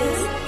Cheers.